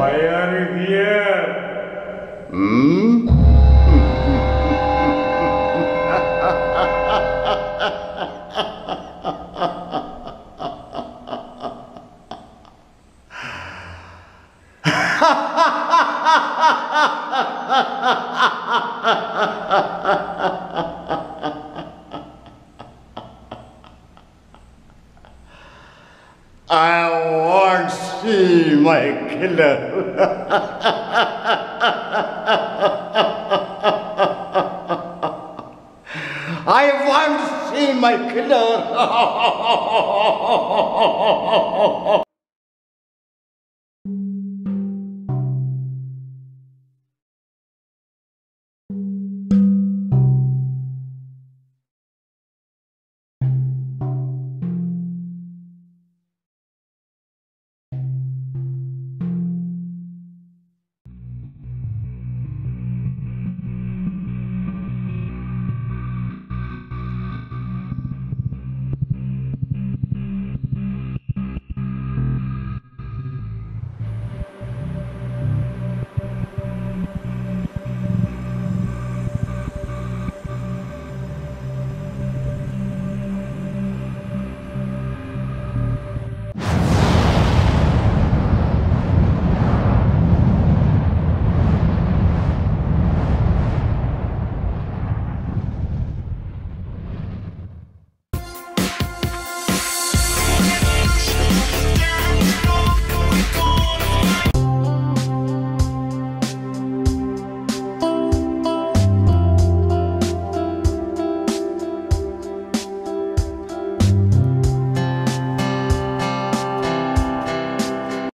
Why are you here? Hmm? I warned see my killer. I want to see my killer.